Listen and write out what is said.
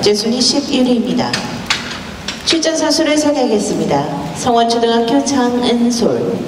현재 순위 11위입니다. 출전 선수를 소개하겠습니다. 성원초등학교 장은솔,